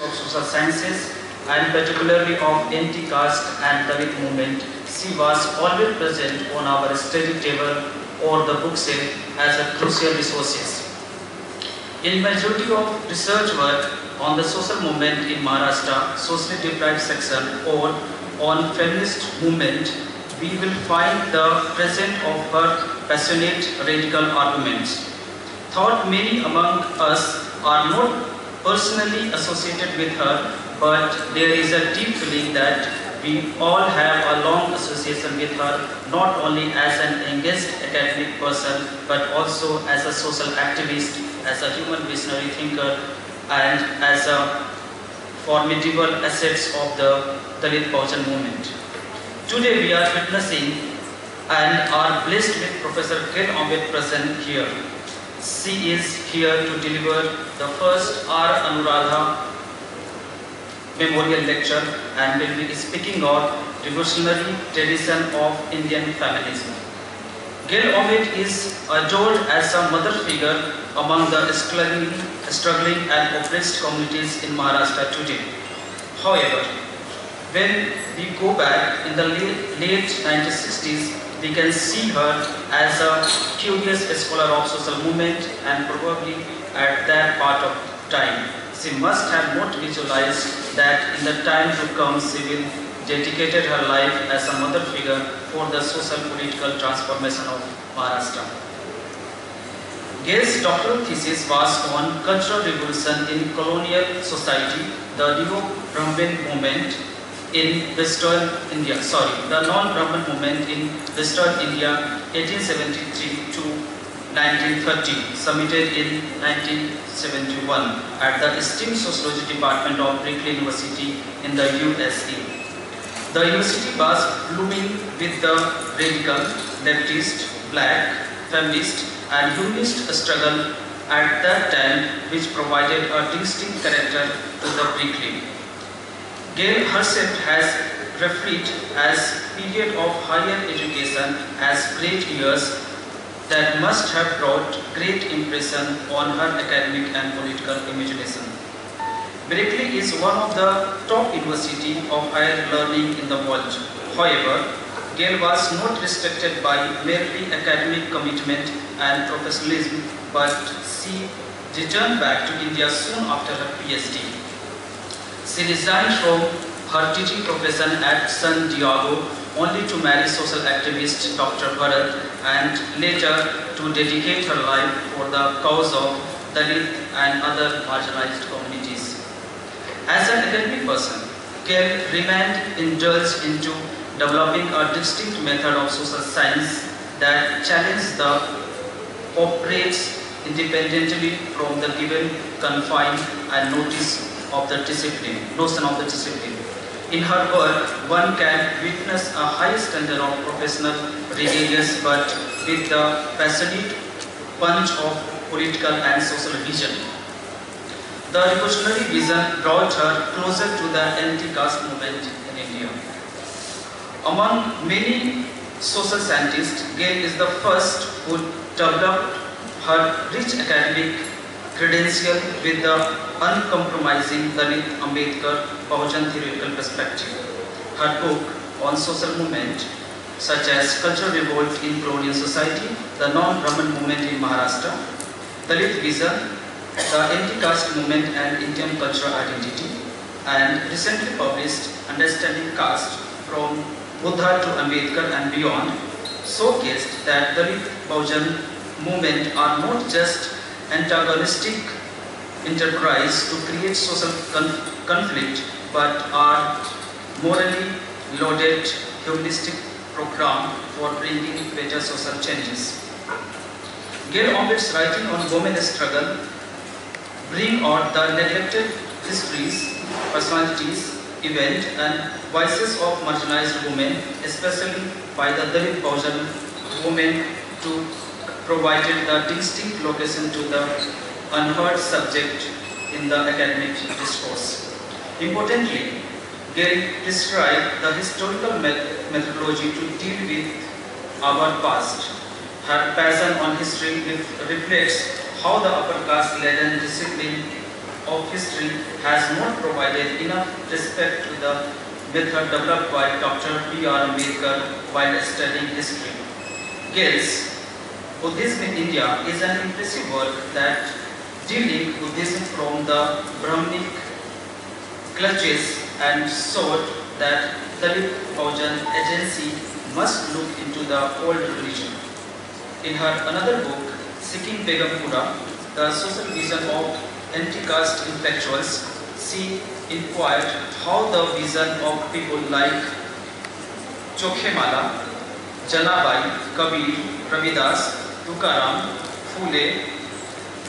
of social sciences and particularly of anti-caste and Dalit movement, she was always present on our study table or the bookshelf as a crucial resources. In majority of research work on the social movement in Maharashtra, socially deprived section or on feminist movement, we will find the presence of her passionate radical arguments. Thought many among us are not personally associated with her, but there is a deep feeling that we all have a long association with her, not only as an engaged academic person, but also as a social activist, as a human visionary thinker, and as a formidable assets of the Dalit Bahujan movement. Today we are witnessing and are blessed with Professor Ken Omvedt present here. She is here to deliver the first R. Anuradha Memorial Lecture and will be speaking on revolutionary tradition of Indian feminism. Gail Omvedt is adored as a mother figure among the struggling, struggling and oppressed communities in Maharashtra today. However, when we go back in the late 1960s, we can see her as a curious scholar of social movement and probably at that part of time. She must have not visualized that in the time to come she will dedicated her life as a mother figure for the social political transformation of Maharashtra. Gail's doctoral thesis was on cultural revolution in colonial society, the neo-Brahmin movement in Western India, sorry, the non-Brahmin movement in Western India 1873 to 1930, submitted in 1971 at the esteemed Sociology Department of Berkeley University in the USA. The university was blooming with the radical, leftist, black, feminist and humanist struggle at that time which provided a distinct character to the Berkeley. Gail herself has referred as period of higher education as great years that must have brought great impression on her academic and political imagination. Berkeley is one of the top university of higher learning in the world. However, Gail was not restricted by merely academic commitment and professionalism, but she returned back to India soon after her PhD. She resigned from her teaching profession at San Diego only to marry social activist Dr. Bharat and later to dedicate her life for the cause of Dalit and other marginalized communities. As an academic person, Gail remained indulged into developing a distinct method of social science that challenged the operates independently from the given confine and notice of the discipline, notion of the discipline. In her work, one can witness a high standard of professional regardless but with the passionate punch of political and social vision. The revolutionary vision brought her closer to the anti-caste movement in India. Among many social scientists, Gail is the first who developed her rich academic credential with the uncompromising Dalit Ambedkar Bahujan theoretical perspective. Her book on social movement such as cultural revolt in colonial society, the non-Brahman movement in Maharashtra, Dalit vision, the anti-caste movement and Indian cultural identity, and recently published Understanding Caste from Buddha to Ambedkar and beyond, showcased that Dalit Bahujan movement are not just antagonistic enterprise to create social conf conflict but are morally loaded humanistic program for bringing better social changes. Gail Omvedt's writing on women's struggle bring out the neglected histories, personalities, events and voices of marginalized women, especially by the Dalit Bahujan women to provided the distinct location to the unheard subject in the academic discourse. Importantly, Gail described the historical methodology to deal with our past. Her passion on history reflects how the upper caste laden discipline of history has not provided enough respect to the method developed by Dr. B.R. Ambedkar while studying history. Gail's, Buddhism in India is an impressive work that dealing Buddhism from the Brahminic clutches and sought that Dalit Bahujan agency must look into the old religion. In her another book, Seeking Begumpura, the social vision of anti-caste intellectuals, she inquired how the vision of people like Chokhemala, Janabai, Kabir, Ravidas, Tukaram, Phule,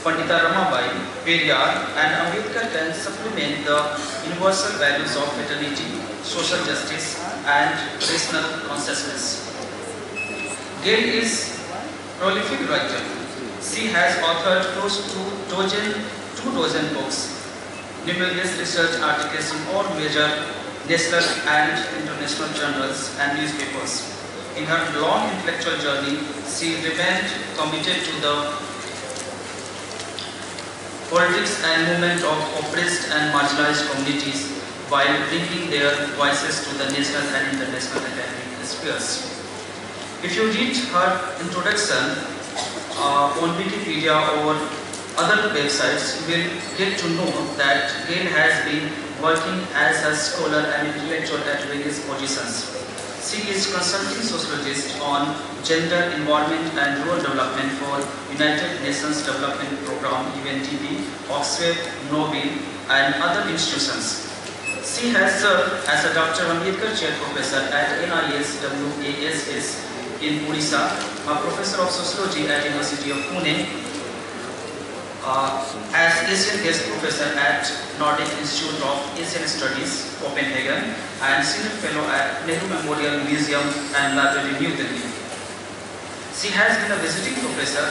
Pandita Ramabai, Periyar and Ambedkar can supplement the universal values of fraternity, social justice and rational consciousness. Gail is prolific writer. She has authored close to dozen, two dozen books, numerous research articles in all major national and international journals and newspapers. In her long intellectual journey, she remained committed to the politics and movement of oppressed and marginalized communities while bringing their voices to the national and international academic spheres. If you read her introduction uh, on Wikipedia or other websites, you will get to know that Gail has been working as a scholar and intellectual at various positions. She is consulting sociologist on gender, environment and rural development for United Nations Development Programme, UNDP, Oxfam, NOVIB and other institutions. She has served as a Dr. Ambedkar Chair Professor at NISWASS in Odisha, a Professor of Sociology at University of Pune, uh, as Asian Guest Professor at Nordic Institute of Asian Studies, Copenhagen, and Senior Fellow at Nehru Memorial Museum and Library, New Delhi. She has been a visiting professor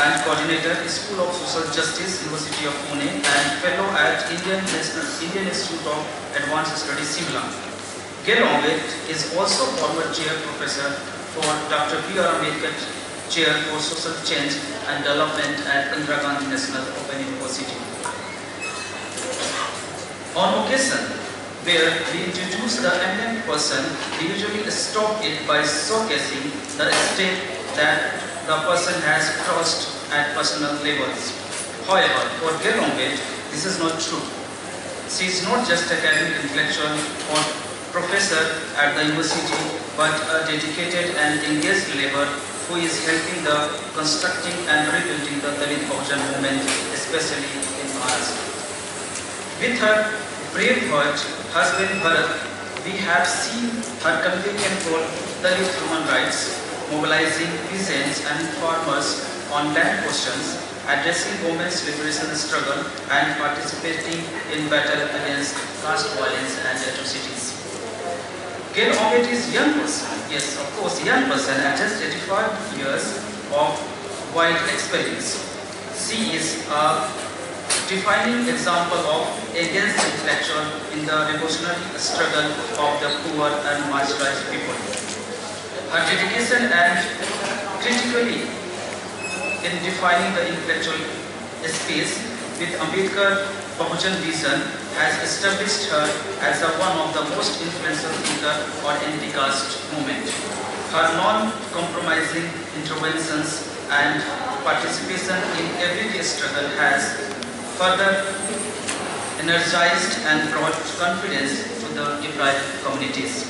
and coordinator School of Social Justice, University of Pune, and fellow at Indian National Indian Institute of Advanced Studies, Simla. Gail Omvedt is also former chair professor for Dr. B. R. Ambedkar Chair for Social Change and Development at Indira Gandhi National Open University. On occasion, where we introduce the eminent person, we usually stop it by showcasing the step that the person has crossed at personal levels. However, for Omvedt, this is not true. She is not just a academic intellectual or professor at the university, but a dedicated and engaged labor who is helping the constructing and rebuilding the Dalit Bahujan movement, especially in Maharashtra. With her brave heart, husband Bharat, we have seen her campaign for Dalit human rights, mobilizing peasants and farmers on land questions, addressing women's liberation struggle, and participating in battle against caste violence and atrocities. Gail Omvedt is young person, yes, of course, young person at just 85 years of wide experience. She is a defining example of against intellectual in the revolutionary struggle of the poor and marginalized people. Her dedication and critically in defining the intellectual space with Ambedkar Bahujan vision has established her as a, one of the most influential thinker on anti-caste movement. Her non-compromising interventions and participation in everyday struggle has further energized and brought confidence to the deprived communities.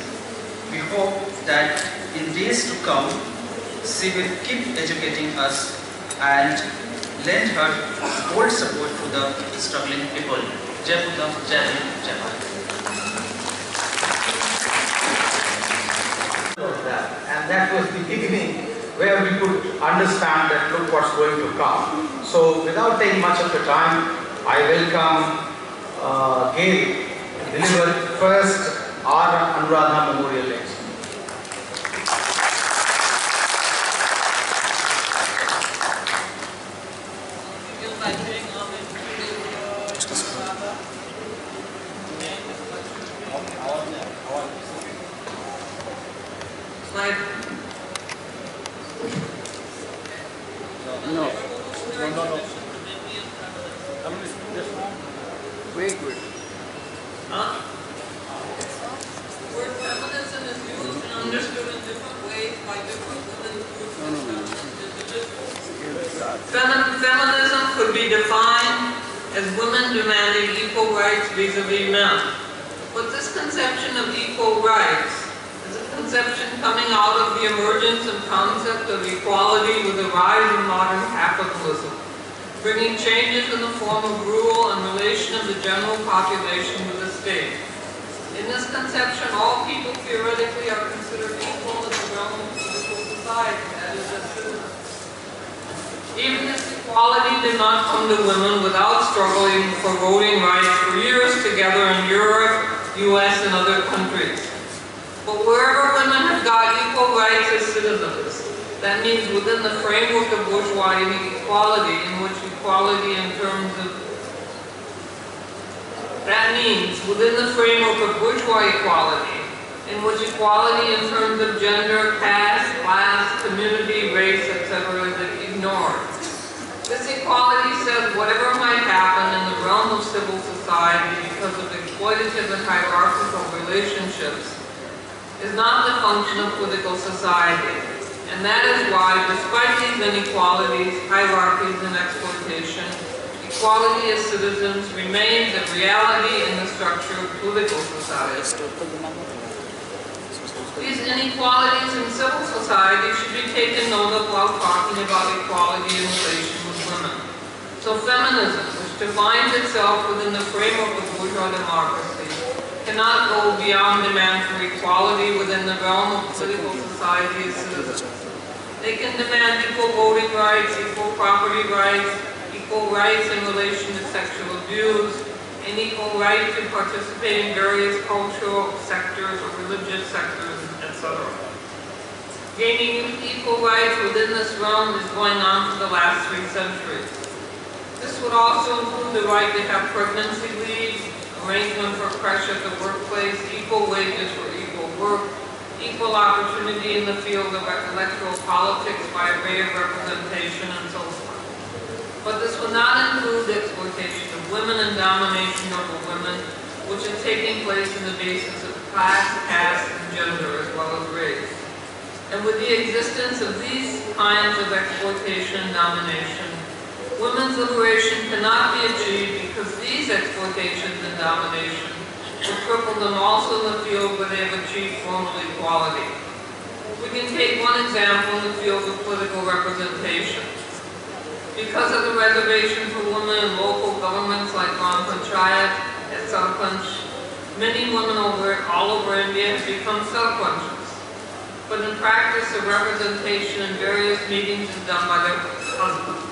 We hope that in days to come, she will keep educating us and lend her bold support to the struggling people. Hind, Jai Bharat. And that was the beginning where we could understand that look what's going to come. So without taking much of the time, I welcome uh, Gail deliver first R. Anuradha Memorial Lecture. Slide. No, no, no, no. I mean, this one. Very good. Huh? Word feminism is used and understood in different ways by different women groups and individuals. Femi- Feminism could be defined as women demanding equal rights vis-à-vis men. But this conception of equal rights is a conception coming out of the emergence and concept of equality with the rise of modern capitalism, bringing changes in the form of rule and relation of the general population with the state. In this conception, all people theoretically are considered equal in the realm of political society, that is, as citizens. Even if equality did not come to women without struggling for voting rights for years together in Europe, US, and other countries. But wherever women have got equal rights as citizens, that means within the framework of bourgeois equality, in which equality in terms of that means within the framework of bourgeois equality, in which equality in terms of gender, caste, class, community, race. This equality says whatever might happen in the realm of civil society because of exploitative and hierarchical relationships is not the function of political society. And that is why, despite these inequalities, hierarchies, and exploitation, equality as citizens remains a reality in the structure of political society. These inequalities in civil society should be taken note of while talking about equality in relation. So feminism, which defines itself within the framework of bourgeois democracy, cannot go beyond demand for equality within the realm of political society as citizens. They can demand equal voting rights, equal property rights, equal rights in relation to sexual abuse, an equal right to participate in various cultural sectors or religious sectors, etc. Gaining equal rights within this realm is going on for the last three centuries. This would also include the right to have pregnancy leave, arrangement for creche at the workplace, equal wages for equal work, equal opportunity in the field of electoral politics by way of representation and so forth. But this will not include the exploitation of women and domination over women, which is taking place in the basis of class, caste, and gender, as well as race. And with the existence of these kinds of exploitation and domination, women's liberation cannot be achieved because these exploitations and domination will cripple them also in the field where they have achieved formal equality. We can take one example in the field of political representation. Because of the reservation for women in local governments like Gram Panchayat and Sarpanch, many women over, all over India have become self-conscious. But in practice, the representation in various meetings is done by their husbands.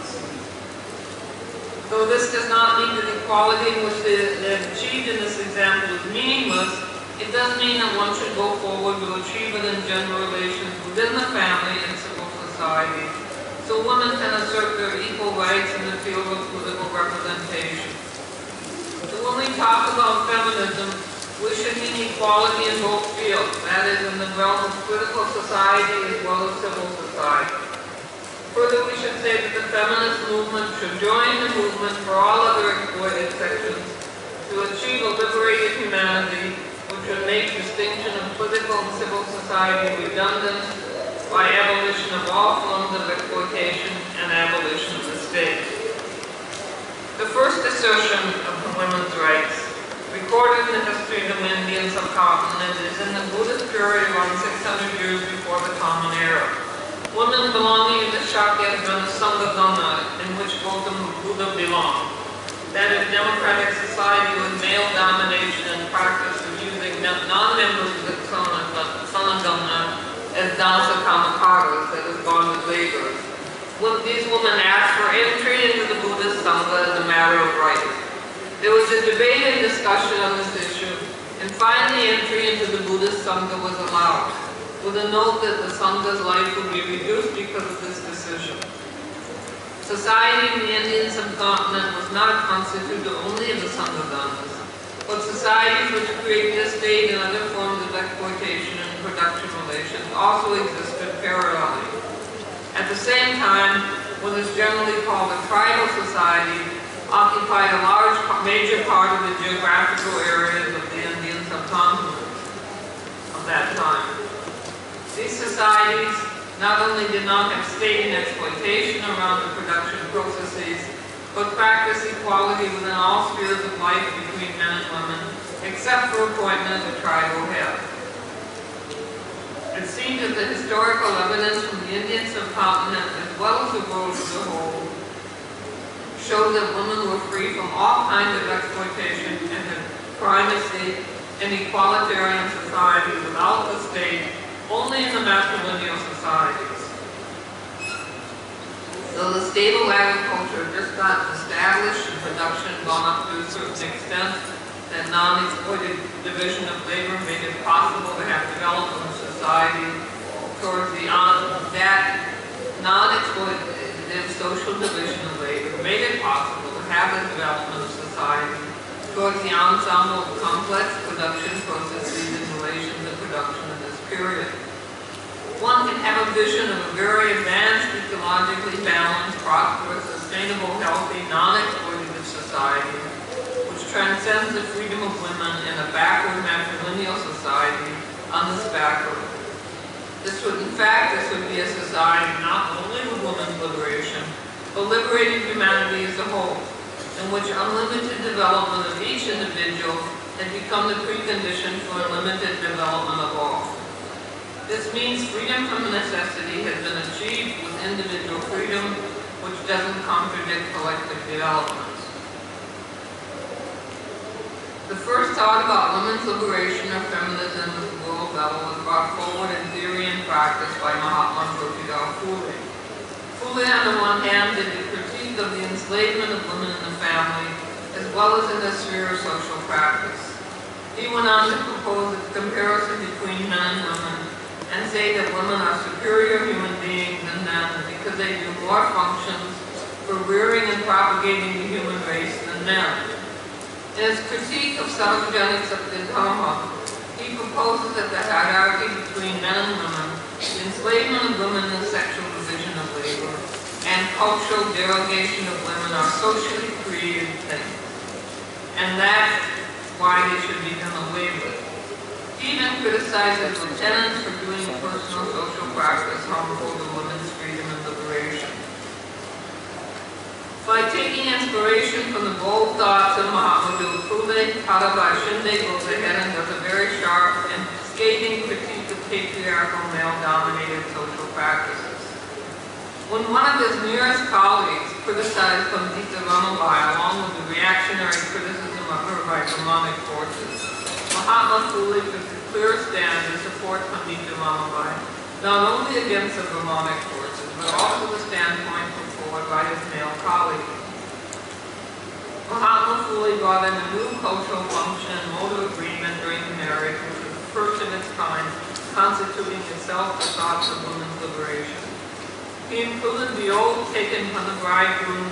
Though this does not mean that equality in which they have achieved in this example is meaningless, it does mean that one should go forward to achieve it in gender relations within the family and civil society, so women can assert their equal rights in the field of political representation. So when we talk about feminism, we should mean equality in both fields, that is, in the realm of political society as well as civil society. Further, we say that the feminist movement should join the movement for all other exploited sections to achieve a liberated humanity which would make distinction of political and civil society redundant by abolition of all forms of exploitation and abolition of the state. The first assertion of the women's rights, recorded in the history of the Indian subcontinent, is in the Buddhist period around 600 years before the Common Era. Women belonging to the Shakya Sangha Gana, in which Gautam Buddha belonged. That is democratic society with male domination and practice of using non- non-members of the Sanagama as dansa kamakaras, that is bonded laborers. When these women asked for entry into the Buddhist Sangha as a matter of right. There was a debate and discussion on this issue, and finally entry into the Buddhist Sangha was allowed, with a note that the Sangha's life would be reduced because of this decision. Society in the Indian subcontinent was not constituted only of the Sangha-ganas, but societies which created state and other forms of exploitation and production relations also existed parallelly. At the same time, what is generally called a tribal society occupied a large, major part of the geographical areas of the Indian subcontinent of that time. These societies not only did not have state and exploitation around the production processes, but practiced equality within all spheres of life between men and women, except for appointment of tribal head. It seems that the historical evidence from the Indian subcontinent, as well as the world as a whole, show that women were free from all kinds of exploitation and had primacy in equalitarian society without the state, only in the matrilineal societies. Though the stable agriculture just got established and production up to a certain extent, that non-exploited division of labor made it possible to have development of society towards the, on that non-exploitative social division of labor made it possible to have the development of society towards the ensemble of complex production processes and relations of production in period. One can have a vision of a very advanced, ecologically balanced, prosperous, sustainable, healthy, non-exploitative society which transcends the freedom of women in a backward matrilineal society on this backward. This would, in fact, this would be a society not only with women's liberation, but liberating humanity as a whole, in which unlimited development of each individual had become the precondition for unlimited development of all. This means freedom from necessity has been achieved with individual freedom, which doesn't contradict collective development. The first thought about women's liberation or feminism at the world level was brought forward in theory and practice by Mahatma Phule. Phule, on the one hand, did a critique of the enslavement of women in the family, as well as in the sphere of social practice. He went on to propose a comparison between men and women and say that women are superior human beings than men because they do more functions for rearing and propagating the human race than men. In his critique of subgenics of the Dharma, he proposes that the hierarchy between men and women, enslavement of women the sexual division of labor, and cultural derogation of women are socially created things. And that's why they should be done away with. Even criticizes lieutenants for doing personal social practice harmful to women's freedom and liberation. By taking inspiration from the bold thoughts of Mahatma Phule, Tarabai Shinde goes ahead and does a very sharp and scathing critique of patriarchal male-dominated social practices. When one of his nearest colleagues criticized Pandita Ramabai along with the reactionary criticism of her by Brahmanic forces, Mahatma Phule took a clear stand to support Pandita Ramabai, not only against the Brahmanic forces, but also the standpoint put forward by his male colleague. Mahatma Phule brought in a new cultural function and mode of agreement during the marriage, which was the first of its kind, constituting itself the thoughts of women's liberation. He included the oath taken from the bridegroom,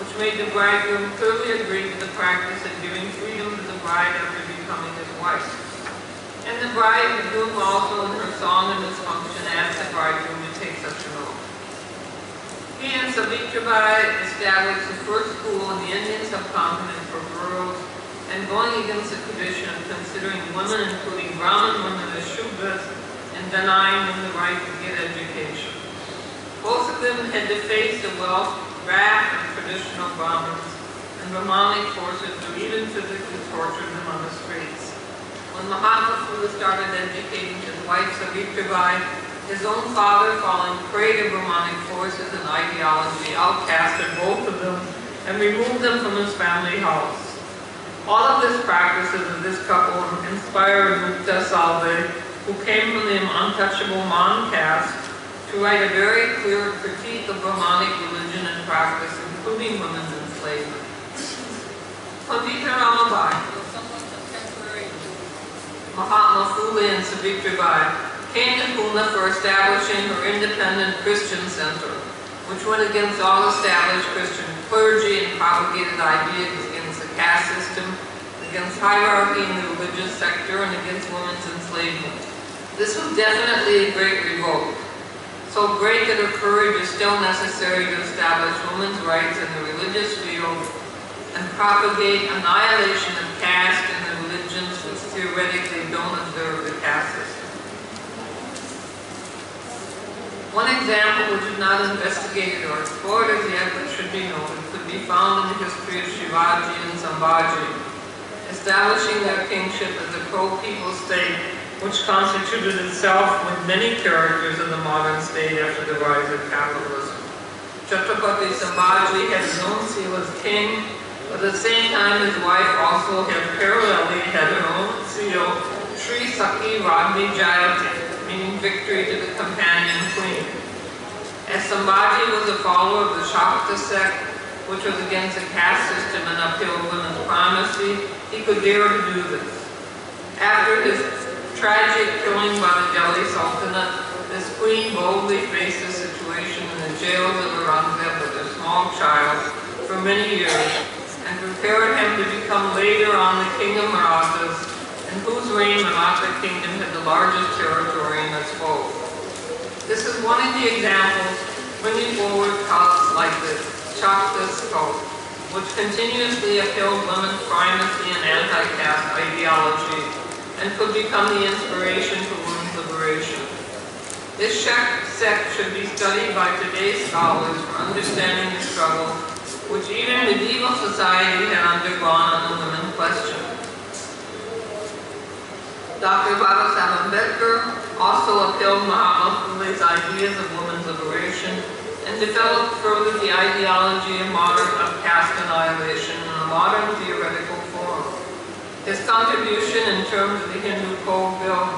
which made the bridegroom clearly agree to the practice of giving freedom to the bride after becoming his wife. And the bridegroom also in her song and this function asked the bridegroom to take such an oath. He and Savitribai established the first school in the Indian subcontinent for girls and going against the tradition of considering women, including Brahmin women, as Shudras and denying them the right to get education. Both of them had to face the wealth, wrath of traditional Brahmins and Brahmanic forces who even physically tortured them on the streets. When Mahatma Phule started educating his wife Savitribai, his own father, falling prey to Brahmanic forces and ideology, outcasted both of them and removed them from his family house. All of this practices of this couple inspired Mukta Salve, who came from the untouchable Mang caste, to write a very clear critique of Brahmanic religion and practice, including women's enslavement. Pandita Ramabai, Mahatma Phule and Savitribai came to Pune for establishing her independent Christian center, which went against all established Christian clergy and propagated ideas against the caste system, against hierarchy in the religious sector, and against women's enslavement. This was definitely a great revolt, so great that her courage is still necessary to establish women's rights in the religious field and propagate annihilation of caste in the religions which theoretically don't observe the caste system. One example which is not investigated or explored as yet but should be noted could be found in the history of Shivaji and Sambhaji, establishing their kingship as a pro-people state which constituted itself with many characters of the modern state after the rise of capitalism. Chhatrapati Sambhaji had his own seal as king, but at the same time his wife also had parallelly had her own seal, Sri Sakhi Rajni Jayati, meaning victory to the companion queen. As Sambhaji was a follower of the Shakta sect, which was against the caste system and upheld women's primacy, he could dare to do this. After his tragic killing by the Delhi Sultanate, this queen boldly faced the situation in the jails of Aurangzeb with her small child for many years and prepared him to become later on the king of Marathas, in whose reign Maratha kingdom had the largest territory in its fold. This is one of the examples bringing forward cults like the Shaktas cult, which continuously upheld women's primacy and anti-caste ideology and could become the inspiration for women's liberation. This sect should be studied by today's scholars for understanding the struggle which even medieval society had undergone on the women question. Dr. Babasaheb Ambedkar also upheld Mahatma Phule's ideas of women's liberation and developed further the ideology of modern of caste annihilation in a modern theoretical. His contribution in terms of the Hindu Code Bill,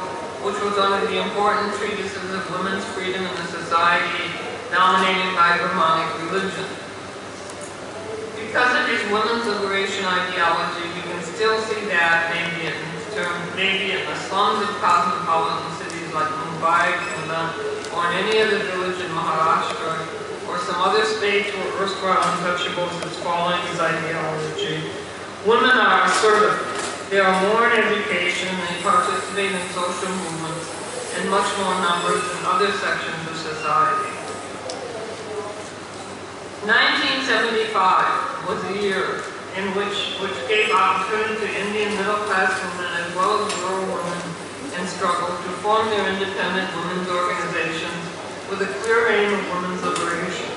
which was one of the important treatises of women's freedom in the society dominated by Brahmanic religion. Because of his women's liberation ideology, we can still see that maybe in terms, maybe in the slums of cosmopolitan cities like Mumbai, Pune, or in any other village in Maharashtra, or some other states where erstwhile untouchables is following his ideology. Women are assertive. They are more in education, they participate in social movements, in much more numbers than other sections of society. 1975 was a year in which, which gave opportunity to Indian middle-class women as well as rural women in struggle to form their independent women's organizations with a clear aim of women's liberation.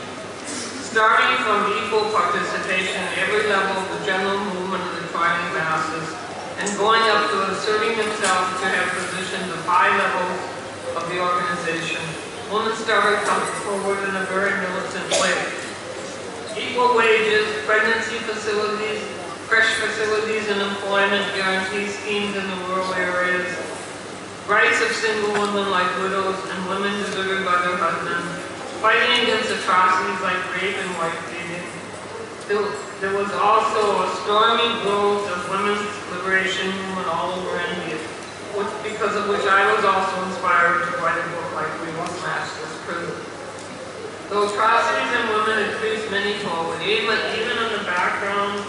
Starting from equal participation at every level of the general movement of the thriving masses, and going up to asserting themselves to have positions of high levels of the organization, women started coming forward in a very militant way. Equal wages, pregnancy facilities, fresh facilities and employment guarantee schemes in the rural areas, rights of single women like widows and women deserted by their husbands, fighting against atrocities like rape and wife beating. There, was also a stormy growth of women's liberation movement all over India, which, because of which I was also inspired to write a book like We Must Smash This Prison. The atrocities in women increased manyfold, even, even in the background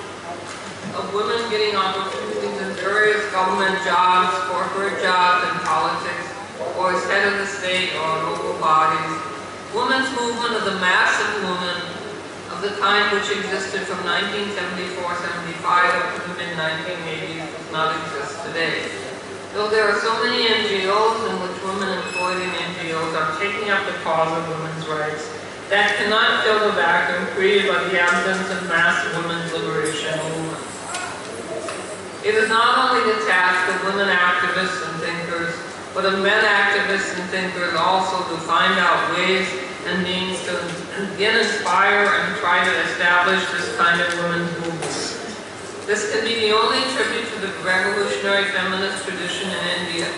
of women getting opportunities in various government jobs, corporate jobs, and politics, or as head of the state or local bodies. Women's movement of the mass of movement of the time which existed from 1974-75 up to the mid-1980s does not exist today. Though there are so many NGOs in which women employed in NGOs are taking up the cause of women's rights, that cannot fill the vacuum created by the absence of mass women's liberation movement. It is not only the task of women activists and thinkers, but of men activists and thinkers also to find out ways and means to again inspire and try to establish this kind of women's movement. This can be the only tribute to the revolutionary feminist tradition in India,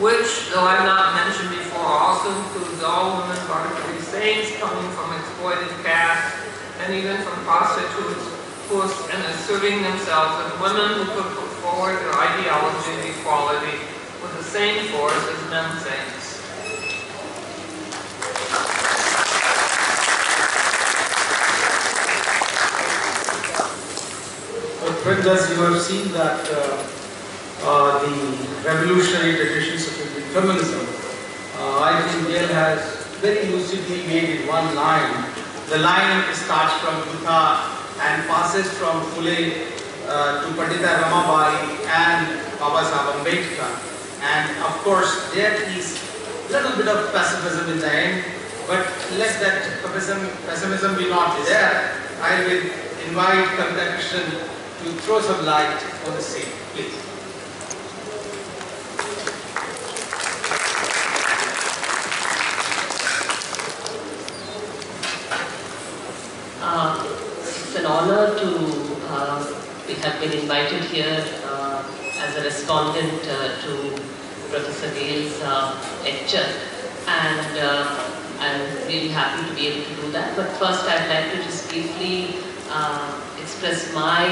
which, though I've not mentioned before, also includes all women particularly saints coming from exploited castes and even from prostitutes who and asserting themselves as women who could put forward their ideology of equality with the same force as men saints. Friends, you have seen that uh, uh, the revolutionary traditions of Indian feminism, uh, I think Gail has very lucidly made in one line. The line starts from Gita and passes from Phule uh, to Pandita Ramabai and Baba Sahib Ambedkar. And of course, there is a little bit of pessimism in the end, but let that pessimism, pessimism be not there. I will invite Kavita to throw some light on the same, please. Uh, it's an honor to uh, have been invited here uh, as a respondent uh, to Professor Gail's uh, lecture and I'm really happy to be able to do that. But first I'd like to just briefly express my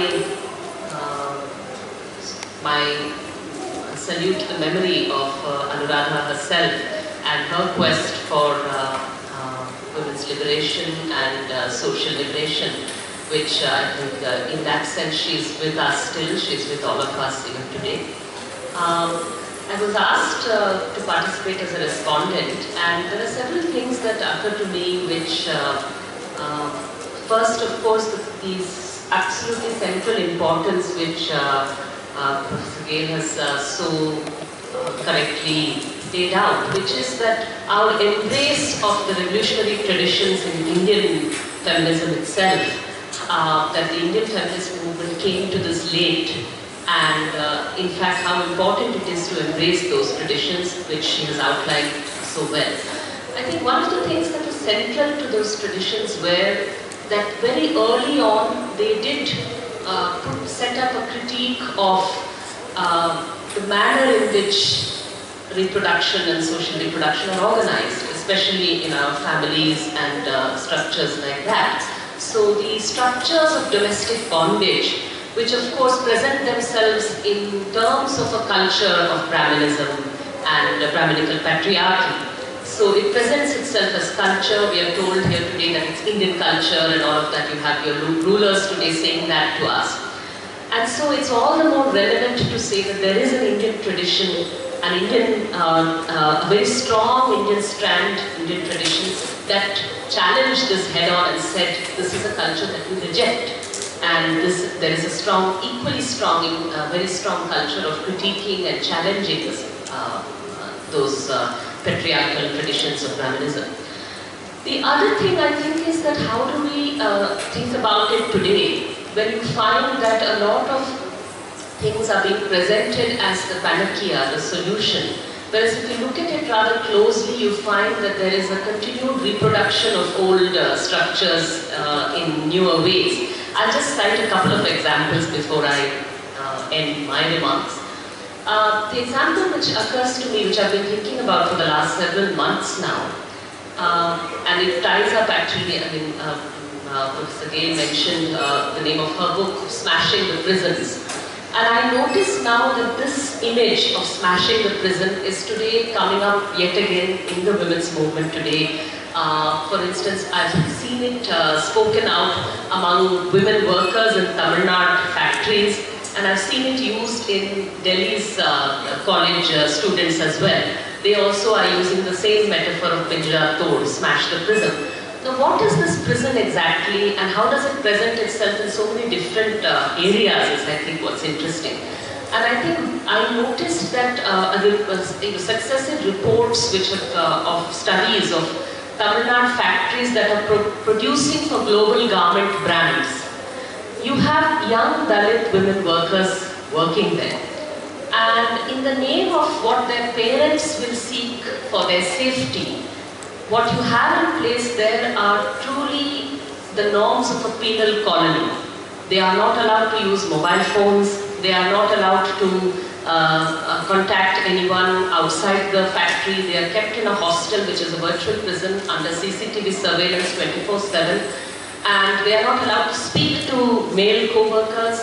my salute to the memory of Anuradha herself and her quest for women's liberation and uh, social liberation, which uh, I think uh, in that sense she's with us still, she's with all of us even today. Um, I was asked uh, to participate as a respondent and there are several things that occur to me which, uh, uh, first of course, the, these absolutely central importance which Professor Gail has so correctly laid out, which is that our embrace of the revolutionary traditions in Indian feminism itself, uh, that the Indian feminist movement came to this late, and uh, in fact how important it is to embrace those traditions, which she has outlined so well. I think one of the things that was central to those traditions were that very early on they did uh, put, set up a critique of uh, the manner in which reproduction and social reproduction are organized, especially in our families and uh, structures like that. So the structures of domestic bondage, which of course present themselves in terms of a culture of Brahminism and Brahminical patriarchy. So it presents itself as culture. We are told here today that it's Indian culture and all of that. You have your rulers today saying that to us. And so it's all the more relevant to say that there is an Indian tradition an Indian, uh, uh, a very strong Indian strand, Indian traditions that challenged this head on and said this is a culture that we reject. And this, there is a strong, equally strong, uh, very strong culture of critiquing and challenging this, uh, uh, those uh, patriarchal traditions of Brahminism. The other thing I think is that how do we think about it today when you find that a lot of things are being presented as the panacea, the solution. Whereas if you look at it rather closely, you find that there is a continued reproduction of old uh, structures uh, in newer ways. I'll just cite a couple of examples before I uh, end my remarks. Uh, the example which occurs to me, which I've been thinking about for the last several months now, um, and it ties up actually, I mean, uh, uh, Gail mentioned the name of her book, Smashing the Prisons. And I notice now that this image of smashing the prison is today coming up yet again in the women's movement today. Uh, for instance, I've seen it uh, spoken out among women workers in Tamil Nadu factories and I've seen it used in Delhi's uh, college uh, students as well. They also are using the same metaphor of Pinjra Tod, smash the prison. Now what is this prison exactly and how does it present itself in so many different uh, areas is I think what's interesting. And I think I noticed that uh, uh, successive reports which have, uh, of studies of Tamil Nadu factories that are pro producing for global garment brands. You have young Dalit women workers working there. And in the name of what their parents will seek for their safety, what you have in place there are truly the norms of a penal colony. They are not allowed to use mobile phones. They are not allowed to uh, uh, contact anyone outside the factory. They are kept in a hostel, which is a virtual prison under CCTV surveillance 24-7. And they are not allowed to speak to male co-workers.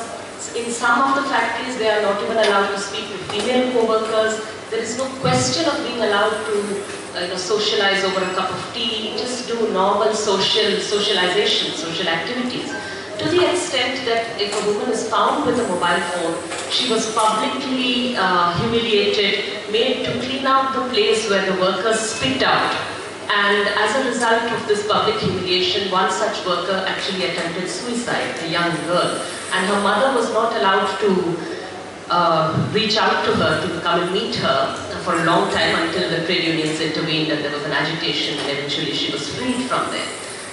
In some of the factories, they are not even allowed to speak to female co-workers. There is no question of being allowed to uh, you know, socialize over a cup of tea, just do normal social socialization, social activities. To the extent that if a woman is found with a mobile phone, she was publicly uh, humiliated, made to clean up the place where the workers spit out And as a result of this public humiliation, one such worker actually attempted suicide, a young girl. And her mother was not allowed to uh, reach out to her to come and meet her for a long time until the trade unions intervened and there was an agitation and eventually she was freed from there.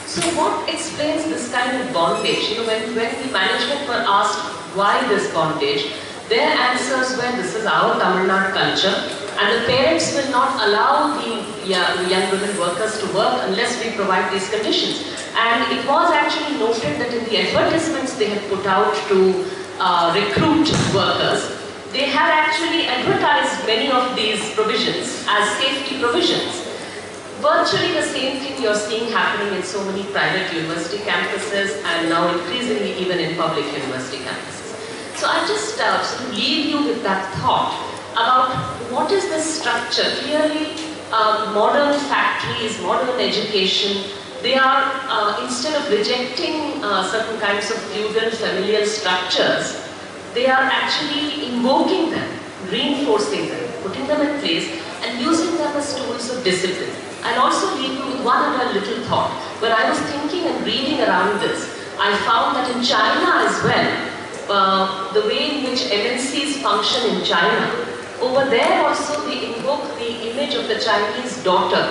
So what explains this kind of bondage? You know, when, when the management were asked why this bondage, their answers were this is our Tamil Nadu culture and the parents will not allow the, young women workers to work unless we provide these conditions. And it was actually noted that in the advertisements they had put out to uh, recruit workers, they had actually advertised many of these provisions as safety provisions. Virtually the same thing you're seeing happening in so many private university campuses and now increasingly even in public university campuses. So I just uh, leave you with that thought about what is the structure. Clearly, uh, modern factories, modern education, they are, uh, instead of rejecting uh, certain kinds of feudal familial structures, they are actually invoking them, reinforcing them, putting them in place and using them as tools of discipline. I'll also leave you with one other little thought. When I was thinking and reading around this, I found that in China as well, uh, the way in which MNCs function in China, over there also they invoke the image of the Chinese daughter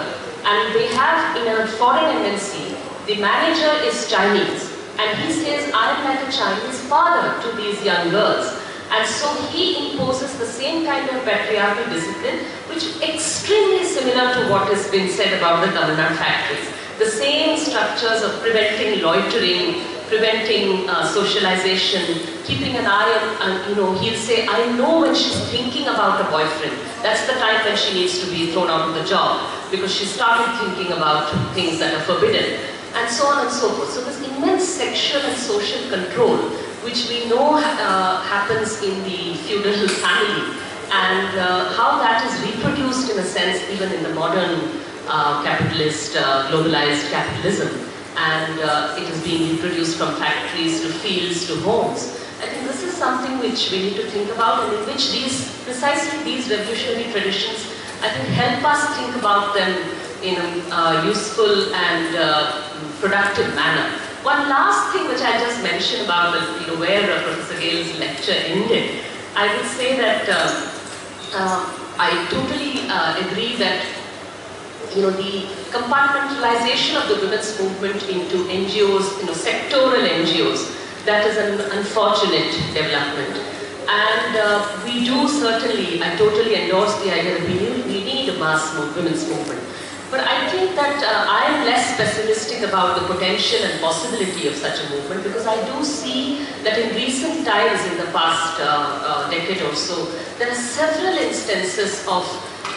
and they have in a foreign embassy, the manager is Chinese and he says, I am like a Chinese father to these young girls. And so he imposes the same kind of patriarchal discipline, which is extremely similar to what has been said about the Tamil factories. The same structures of preventing loitering, preventing uh, socialization, keeping an eye on, you know, he'll say, I know when she's thinking about a boyfriend. That's the time when she needs to be thrown out of the job because she started thinking about things that are forbidden and so on and so forth. So this immense sexual and social control which we know uh, happens in the feudal family and uh, how that is reproduced in a sense even in the modern uh, capitalist, uh, globalized capitalism and uh, it is being reproduced from factories to fields to homes. I think this is something which we need to think about and in which these, precisely these revolutionary traditions, I think help us think about them in a uh, useful and uh, productive manner. One last thing which I just mentioned about you know, where uh, Professor Gail's lecture ended, I would say that I totally agree that you know, the compartmentalization of the women's movement into NGOs, you know, sectoral NGOs, that is an unfortunate development. And uh, we do certainly, I totally endorse the idea that we need, we need a mass women's movement. But I think that uh, I am less pessimistic about the potential and possibility of such a movement because I do see that in recent times, in the past uh, uh decade or so, there are several instances of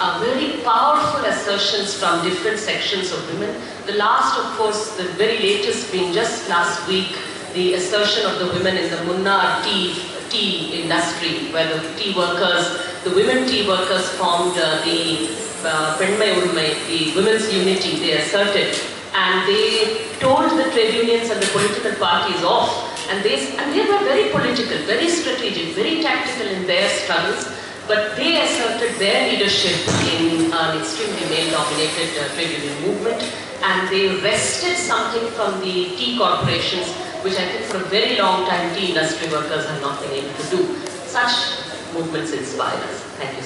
uh, very powerful assertions from different sections of women. The last, of course, the very latest being just last week, the assertion of the women in the Munnar tea, tea industry, where the tea workers, the women tea workers formed uh, the uh, the women's unity, they asserted, and they told the trade unions and the political parties off, and they, and they were very political, very strategic, very tactical in their struggles, but they asserted their leadership in an extremely male-dominated uh, trade union movement, and they wrested something from the tea corporations, which I think for a very long time tea industry workers have not been able to do. Such movements inspire us. Thank you.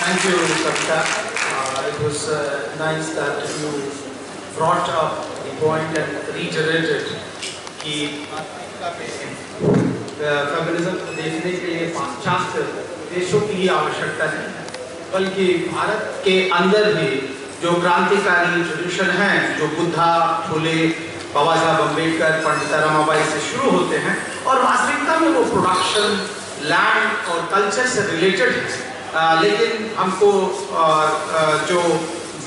Thank you, Savita. Uh, it was uh, nice that you brought up the point and reiterated कि feminism को देखने के लिए पाश्चात्य देशों की ही आवश्यकता नहीं है। बल्कि भारत के अंदर भी जो क्रांतिकारी ट्रेडिशन हैं जो बुद्धा फुले बाबा साहब अंबेडकर पंडित रमाबाई से शुरू होते हैं और वास्तविकता में वो प्रोडक्शन लैंड और कल्चर से रिलेटेड है। लेकिन हमको आ, आ, जो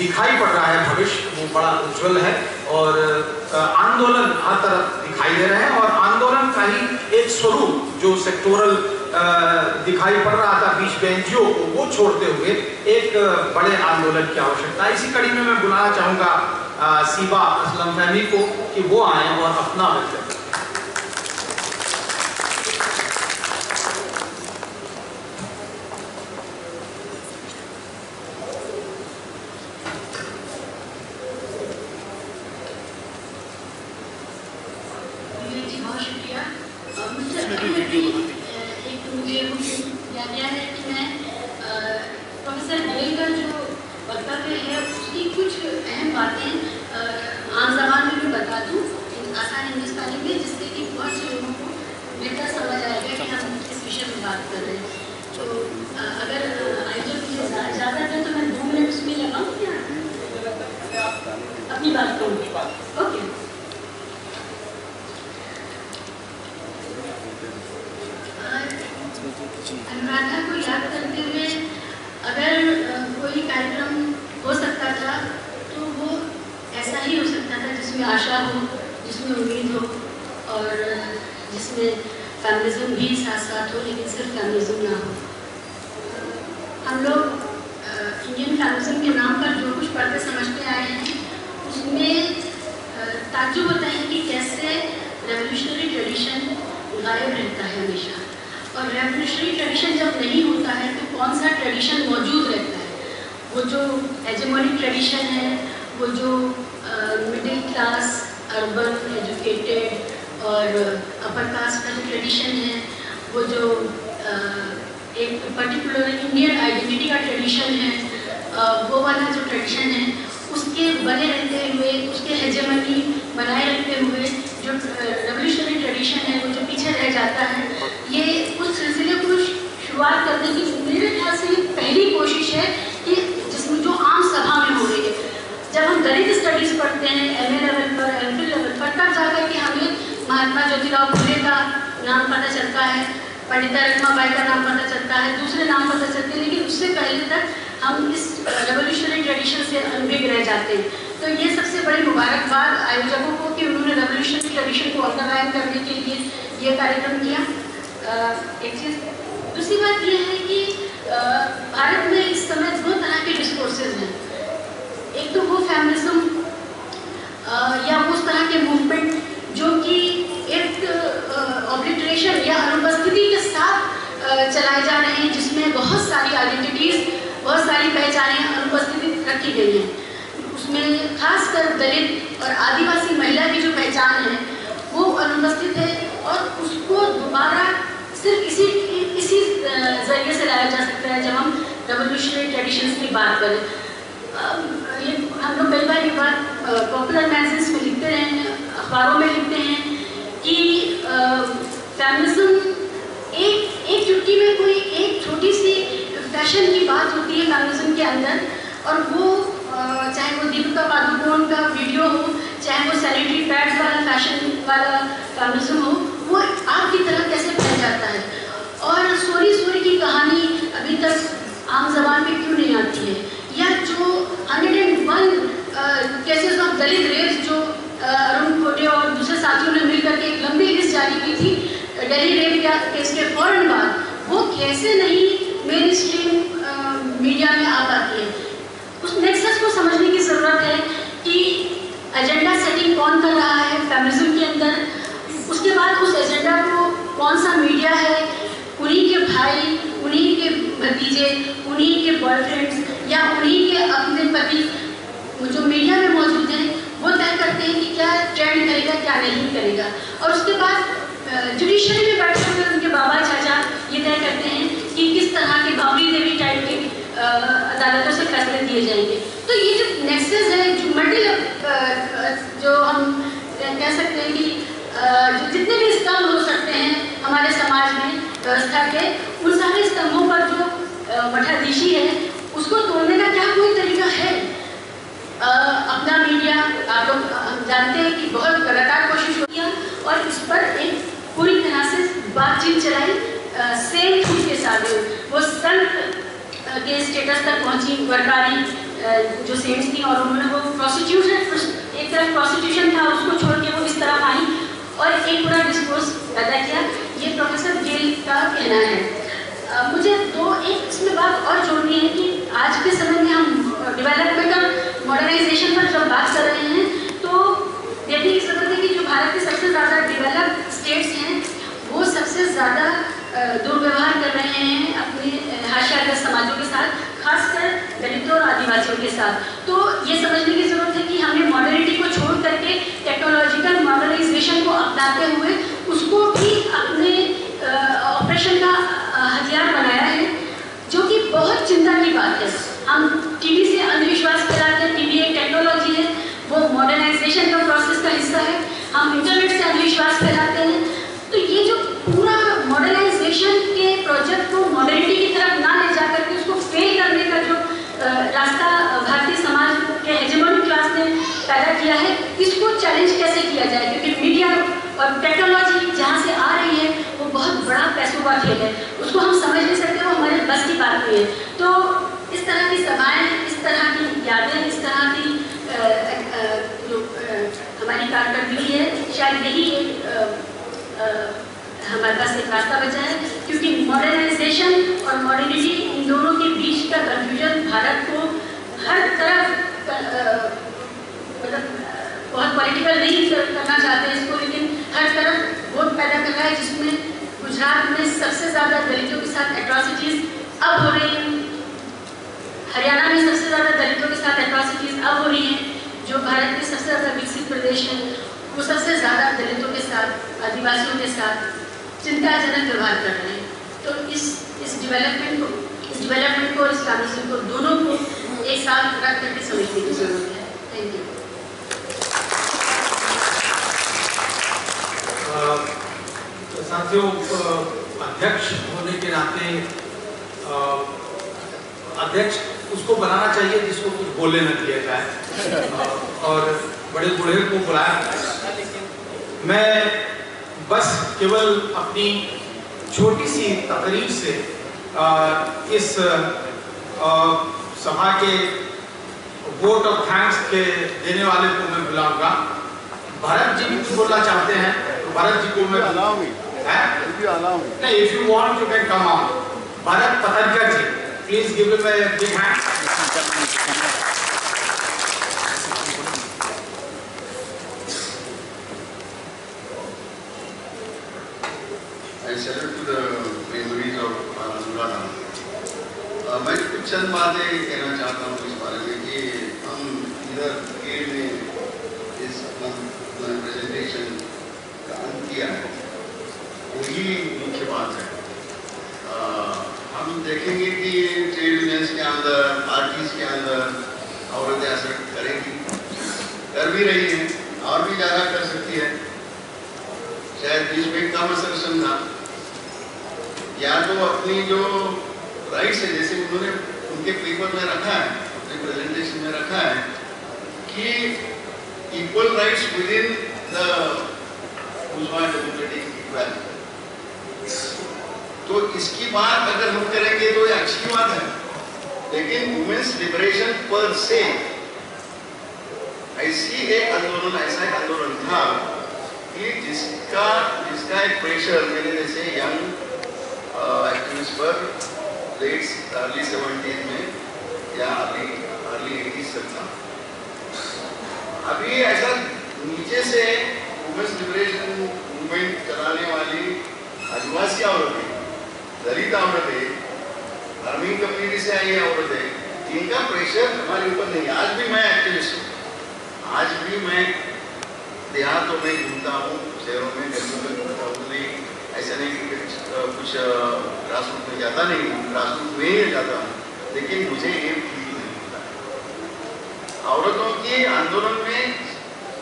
दिखाई पड़ रहा है भविष्य, वो बड़ा उज्जवल है और आंदोलन हर तरफ़ दिखाई दे रहे हैं और आंदोलन का ही एक स्वरूप जो सेक्टोरल दिखाई पड़ रहा था बीच बेंचियों को, वो छोड़ते हुए एक बड़े आंदोलन की आवश्यकता। इसी कड़ी में मैं बुलाना चाहूँगा सीबा असलम फहमी को कि वो आए और अपना वक्तव्य शुरुआत करने की मेरे ख्याल से पहली कोशिश है कि जिसमें जो आम सभा में हो रही है, जब हम दलित स्टडीज़ पढ़ते हैं एम लेवल पर एम लेवल पर, तब जाकर के हमें महात्मा ज्योतिराव फुले का नाम पता चलता है, पंडिता रखमाबाई का नाम पता चलता है, दूसरे नाम पता चलते हैं, लेकिन उससे पहले तक हम इस रेवोल्यूशनरी ट्रेडिशन से अनभिज्ञ रह जाते हैं। तो ये सबसे बड़ी मुबारकबाद आयोजकों को कि उन्होंने रेवोल्यूशनरी ट्रेडिशन को अंडरलाइन करने के लिए ये कार्यक्रम किया। एक चीज़ दूसरी बात यह है कि भारत में इस समय दो तरह के डिस्कोर्सेज हैं। एक तो वो फेमिनिज्म या उस तरह के मूवमेंट जो कि एक ऑब्लिट्रेशन या अनुपस्थिति के साथ चलाए जा रहे हैं, जिसमें बहुत सारी आइडेंटिटीज बहुत सारी पहचानें, अनुपस्थिति रखी गई हैं। उसमें खासकर दलित और आदिवासी महिला की जो पहचान है, वो अनुपस्थित है और उसको दोबारा सिर्फ़ इसी इसी ज़रिए से लाया जा सकता है जब हम रेवोल्यूशनरी ट्रेडिशंस की बात करें। ये हम लोग कई बार ये बात पॉपुलर मैगजीन्स में लिखते हैं, अखबारों में लिखते हैं कि फेमिनिज्म एक एक चुटकी में कोई एक छोटी सी फ़ैशन की बात होती है फेमिनिज्म के अंदर और वो चाहे वो दीपिका पादुकोण का वीडियो हो, चाहे वो सैनिटरी पैड्स वाला फ़ैशन वाला फेमिनिज्म हो, वो आग की तरह कैसे फैल जाता है? और सोरी सोरी की कहानी अभी तक आम जबान में क्यों नहीं आती है? या जो hundred and one cases of Dalit rapes जो अरुण खोटे और दूसरे साथियों ने मिलकर के एक लंबी लिस्ट जारी की थी, दिल्ली रेप या केस के फ़ौरन बाद, वो कैसे नहीं मेन स्ट्रीम मीडिया में आ पाती है? को समझने की ज़रूरत है कि एजेंडा सेटिंग कौन कर रहा है फेमिनिज्म के अंदर। उसके बाद उस एजेंडा को कौन सा मीडिया है, उन्हीं के भाई, उन्हीं के भतीजे, उन्हीं के बॉयफ्रेंड्स या उन्हीं के अपने पति, जो मीडिया में मौजूद हैं, वो तय करते हैं कि क्या ट्रेंड करेगा, क्या नहीं करेगा। और उसके बाद जुडिशरी में बैठे हुए उनके बाबा, चाचा, ये तय करते हैं कि किस तरह के बाबरी देवी टाइप के अदालतों से फैसले दिए जाएँगे। तो ये जो नेक्सेस है जो मल्टी जो हम कह सकते हैं कि जो जितने भी स्तंभ हो सकते हैं हमारे समाज में व्यवस्था के उन सारे स्तंभों पर जो मठाधीशी है उसको तोड़ने का क्या कोई तरीका है? अ, अपना मीडिया आप लोग हम जानते हैं कि बहुत लगातार कोशिश किया और इस पर एक पूरी तरह से बातचीत चलाई सेम फ़ूड के साथ वो संत के स्टेटस तक पहुँची वरकारी जो सेंट्स थी और उन्होंने वो प्रोसिक्यूशन एक तरफ़ प्रोसिक्यूशन था, उसको छोड़ के वो इस तरफ़ आई और एक पूरा डिस्कोर्स पैदा किया। ये प्रोफेसर जेल का कहना है। मुझे दो, एक इसमें बात और जोड़नी है कि आज के समय में हम डेवलपमेंट और मॉडर्नाइजेशन पर जब बात कर रहे हैं तो देखने की ज़रूरत है कि जो भारत के सबसे ज़्यादा डेवलप स्टेट्स हैं, वो सबसे ज़्यादा दुर्व्यवहार कर रहे हैं अपने हाशियाग्रस्त समाजों के साथ, खासकर दलितों और आदिवासियों के साथ। तो ये समझने की ज़रूरत है कि हमें मॉडर्निटी को छोड़ करके टेक्नोलॉजिकल मॉडर्नाइजेशन को अपनाते हुए उसको हम इंटरनेट से अंधविश्वास फैलाते हैं तो ये जो पूरा मॉडर्नाइजेशन के प्रोजेक्ट को मॉडर्निटी की तरफ़ ना ले जाकर के उसको फेल करने का जो अ, रास्ता भारतीय समाज के हेजेमोनिक क्लास ने पैदा किया है, इसको चैलेंज कैसे किया जाए? क्योंकि मीडिया और टेक्नोलॉजी जहाँ से आ रही है, वो बहुत बड़ा पैसों का खेल है। उसको हम समझ नहीं सकते, वो हमारे बस की बात नहीं है। तो इस तरह की सभाएँ इस तरह की यादें, इस तरह की जो हमारी कारकर्दगी है, शायद यही एक हमारे पास एक रास्ता बचा है। क्योंकि मॉडर्नाइजेशन और मॉडर्निटी इन दोनों के बीच का कंफ्यूजन भारत को हर तरफ़ मतलब बहुत पॉलिटिकल नहीं करना चाहते इसको, लेकिन हर तरफ़ वोट पैदा कर रहा है, जिसमें गुजरात में सबसे ज़्यादा दलितों के साथ एट्रॉसिटीज़ अब हो रही हैं। हरियाणा में सबसे ज़्यादा दलितों के साथ एट्रॉसिटीज़ अब हो रही हैं, जो भारत के सबसे ज़्यादा विकसित प्रदेश हैं, वो सबसे ज़्यादा दलितों के साथ, आदिवासियों के साथ चिंताजनक व्यवहार कर रहे हैं। तो इस इस डेवलपमेंट को इस डेवलपमेंट को और इस्लामिज्म को दोनों को एक साथ रख करके समझने की ज़रूरत है। थैंक यू साथियों अध्यक्ष होने के नाते अध्यक्ष उसको बनाना चाहिए जिसको कुछ बोलने न दिया जाए। और बड़े बूढ़े को बुलाया मैं बस केवल अपनी छोटी सी तकरीर से अ, इस सभा के वोट ऑफ़ थैंक्स के देने वाले को मैं बुलाऊँगा। भरत जी भी कुछ बोलना चाहते हैं? तो भरत जी को मैं allow me. हैं? If you allow me. नहीं if you want you can come on Bharat पतरकर ji please give him a big hand I salute to the memories of Anuradha. Uh, मैं कुछ चंद बातें कहना चाहता हूँ इस बारे में कि हम इधर गेट में इस प्रेजेंटेशन का अंत किया है वही मुख्य बात है uh, हम देखेंगे कि ट्रेड यूनियंस के अंदर पार्टीज़ के अंदर औरतें असर करेगी कर भी रही हैं और भी ज़्यादा कर सकती है शायद बीच में कम असर समझा या तो अपनी जो राइट्स है, जैसे उन्होंने उनके पेपर में रखा है, अपने प्रेजेंटेशन में रखा है, कि equal rights within the democratic equality तो इसकी बात अगर हम करेंगे तो ये अच्छी बात है, लेकिन वुमेन्स लिबरेशन पर से ऐसी एक आंदोलन, ऐसा एक आंदोलन था कि जिसका जिसका एक प्रेशर मेरे जैसे यंग एक्टिविस्ट पर लेट अर्ली सेवेंटीज में, या अर्ली अर्ली एटीज तक था। अभी ऐसा नीचे से वुमेन्स लिबरेशन मूवमेंट चलाने वाली आदिवासी औरतें, दलित औरतें फ़ार्मिंग कम्युनिटी से आई औरतें, इनका प्रेशर हमारे ऊपर नहीं। आज भी मैं एक्टिविस्ट हूँ। आज भी मैं देहातों में घूमता हूँ, शहरों में, गलियों में ऐसा नहीं कि कुछ अ, कुछ ग्रास रूट में जाता नहीं हूँ ग्रास रूट में ही जाता हूँ। लेकिन मुझे ये फील नहीं होता औरतों के आंदोलन में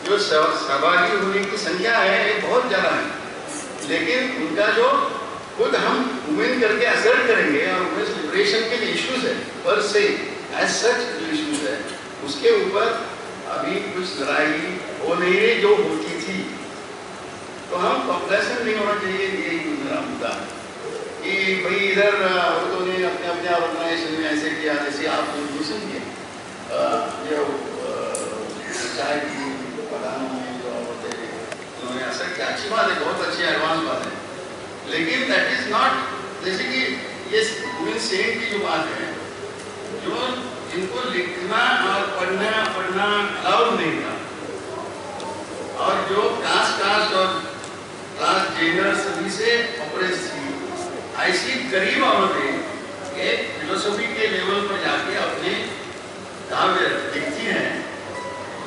जो सहभागी होने की संख्या है ये बहुत ज़्यादा है। लेकिन उनका जो खुद हम वुमेन करके असर करेंगे और वुमेन्स लिबरेशन के जो इश्यूज़ है पर से एज सच जो इश्यूज़ है उसके ऊपर अभी कुछ लड़ाई हो नहीं जो होती थी। तो हम कॉम्प्लेक्शन नहीं होना चाहिए यही मेरा मुद्दा कि भाई इधर औरतों ने अपने अपने ऑर्गेनाइजेशन में ऐसे किया जैसे आप किए अ, जो की पढ़ाने में जो औरतें उन्होंने असर किया। अच्छी बात है बहुत अच्छी एडवांस बात है। लेकिन दैट इज़ नॉट जैसे कि ये वुमेन सेंट की जो बात है जो जिनको लिखना और पढ़ना पढ़ना अलाउड नहीं था। और जो कास्ट कास्ट और जेंडर सभी से ऑपरेस थी ऐसी गरीब औरतें एक फिलोसफी के लेवल पर जाके अपने काव्य लिखती हैं।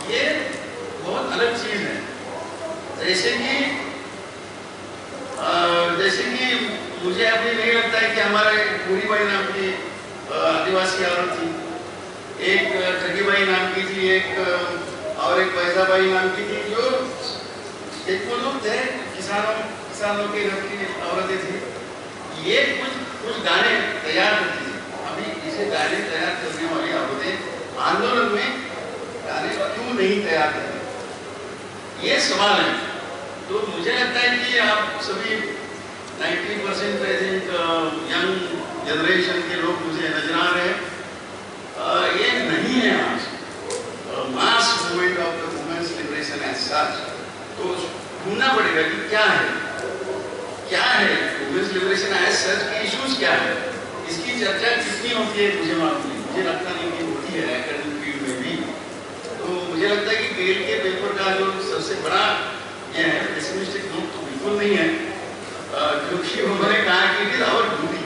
ये बहुत अलग चीज़ है। जैसे कि जैसे कि मुझे अभी नहीं लगता है कि हमारे पूरी बाई नाम की आदिवासी औरत थी। एक ठगी बाई नाम की थी, एक, और एक पैसा बाई नाम की थी, जो सालों के घर की औरतें थी। ये कुछ कुछ गाने तैयार करती थी अभी इसे गाने तैयार करने वाली औरतें आंदोलन में गाने क्यों नहीं तैयार करती? ये सवाल है। तो मुझे लगता है कि आप सभी 90 परसेंट प्रेजेंट यंग जनरेशन के लोग मुझे नज़र आ रहे हैं। ये नहीं है आज। Mass movement of the women's liberation as such तो ढूंढना पड़ेगा कि क्या है। क्या है? वुमेन्स लिबरेशन एज सच के इश्यूज़ क्या है? इसकी चर्चा कितनी होती है, मुझे मालूम नहीं। मुझे लगता नहीं कि होती है एकेडमिक फ़ील्ड में भी। तो मुझे लगता है कि गेल के पेपर का जो सबसे बड़ा ये है पेसिमिस्टिक नोट तो बिल्कुल नहीं है। क्योंकि उन्होंने कहा कि इज़ आवर ड्यूटी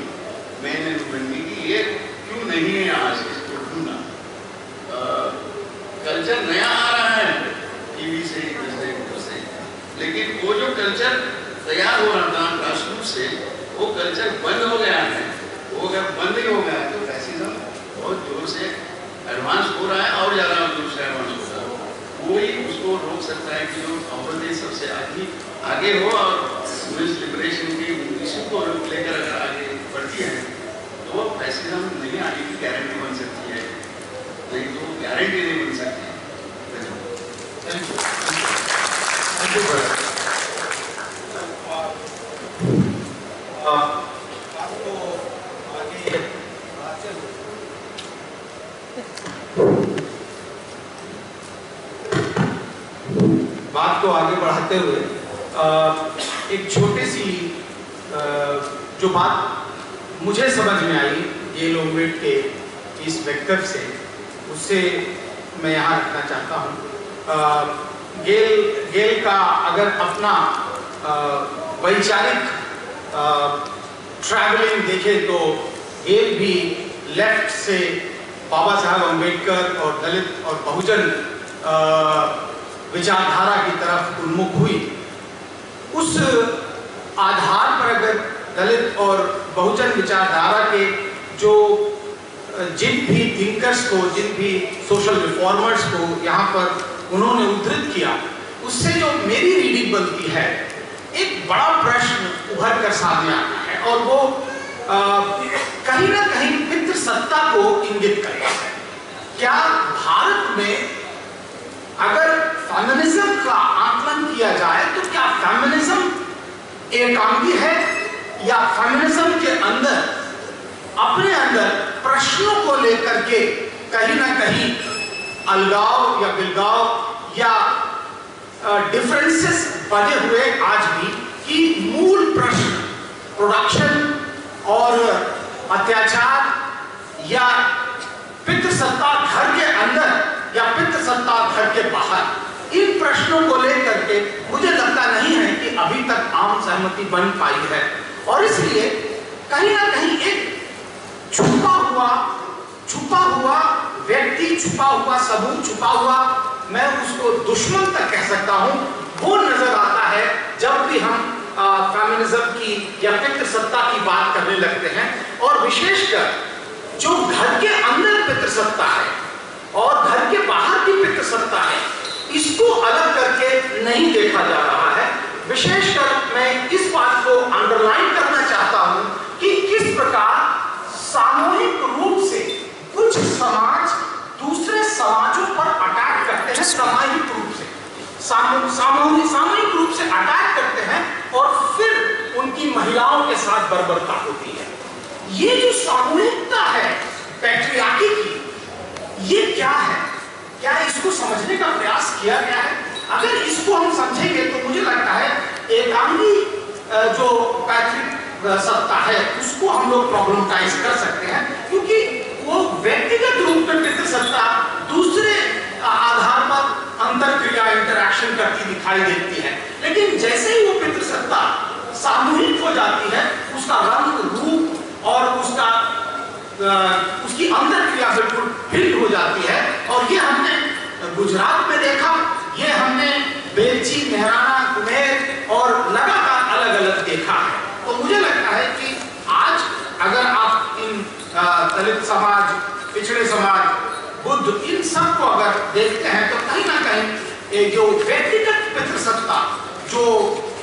मैंने बनने की कि ये क्यों नहीं है आज इसको ढूंढना। कल्चर नया आ रहा लेकिन वो जो कल्चर तैयार हो रहा था ग्रासरूट से, वो कल्चर बंद हो गया है। वो अगर बंद ही हो गया तो फैसिज्म बहुत ज़ोर से एडवांस हो रहा है और ज़्यादा ज़ोर से एडवांस हो रहा है। ही उसको रोक सकता है कि जो औरतें सबसे आगे आगे हो और वुमेन्स लिबरेशन की इशू को लेकर अगर आगे बढ़ती है तो वो फैसिज्म नहीं आने की गारंटी बन सकती है। नहीं तो गारंटी नहीं बन सकती। Thank you. Thank you. Uh, बात को आगे बढ़ाते हुए एक छोटी सी जो बात मुझे समझ में आई ये लोमवेट के इस वक्तव्य से उससे मैं यहाँ रखना चाहता हूँ गेल गेल का अगर अपना वैचारिक ट्रैवलिंग देखें तो गेल भी लेफ़्ट से बाबा साहब अंबेडकर और दलित और बहुजन विचारधारा की तरफ़ उन्मुख हुई। उस आधार पर अगर दलित और बहुजन विचारधारा के जो जिन भी थिंकर्स को, जिन भी सोशल रिफॉर्मर्स को यहाँ पर उन्होंने उद्धृत किया, उससे जो मेरी रीडिंग बनती है, एक बड़ा प्रश्न उभर कर सामने आता है और वो कहीं ना कहीं पितृ सत्ता को इंगित करता है। क्या भारत में अगर फेमिनिज्म का आकलन किया जाए तो क्या फेमिनिज्म एकांगी है? या फेमिनिज्म के अंदर, अपने अंदर प्रश्नों को लेकर के कहीं ना कहीं अलगाव या बिलगाव या डिफरेंसेस बने हुए आज भी कि मूल प्रश्न प्रोडक्शन और अत्याचार या पितृ सत्ता घर के अंदर या पितृ सत्ता घर के बाहर, इन प्रश्नों को लेकर के मुझे लगता नहीं है कि अभी तक आम सहमति बन पाई है। और इसलिए कहीं ना कहीं एक छुपा हुआ छुपा हुआ, व्यक्ति छुपा हुआ, सबूत छुपा हुआ, मैं उसको दुश्मन तक कह सकता हूँ, वो नज़र आता है जब भी हम कम्युनिज्म की या पितृ सत्ता की बात करने लगते हैं और विशेषकर जो घर के अंदर पितृ सत्ता है और घर के बाहर की पितृ सत्ता है, इसको अलग करके नहीं देखा जा रहा है। विशेषकर मैं इस बात को अंडरलाइन करना चाहता हूँ कि किस प्रकार सामूहिक रूप से समाज दूसरे समाजों पर अटैक करते हैं सामूहिक रूप से। सामूहिक सामूहिक रूप से अटैक करते हैं और फिर उनकी महिलाओं के साथ बर्बरता होती है। ये जो सामूहिकता है पैट्रियार्की की ये क्या है? क्या इसको समझने का प्रयास किया गया है? अगर इसको हम समझेंगे तो मुझे लगता है एकांगी जो अ, सत्ता है उसको हम लोग प्रॉब्लमटाइज कर सकते हैं क्योंकि वो व्यक्तिगत रूप में पितृ सत्ता दूसरे आधार पर अंतर क्रिया इंटरैक्शन करती दिखाई देती है। लेकिन जैसे ही वो पितृ सत्ता सामूहिक हो जाती है, उसका रंग, रूप और उसका उसकी अंतर क्रिया बिल्कुल भिन्न हो जाती है। और ये हमने गुजरात में देखा, ये हमने बेलची, मेहराना कुमेर और लगातार अलग अलग देखा है। तो मुझे लगता है कि आज अगर आप दलित समाज, पिछड़े समाज, बुद्ध, इन सबको अगर देखते हैं तो कहीं ना कहीं जो व्यक्तिगत पितृसत्ता, जो